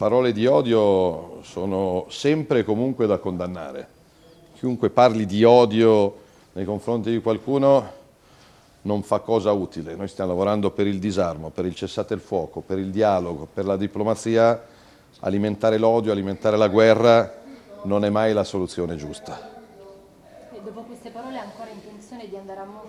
parole di odio sono sempre e comunque da condannare. Chiunque parli di odio nei confronti di qualcuno non fa cosa utile. Noi stiamo lavorando per il disarmo, per il cessate il fuoco, per il dialogo, per la diplomazia. Alimentare l'odio, alimentare la guerra non è mai la soluzione giusta. E dopo queste parole ha ancora intenzione di andare a Mosca?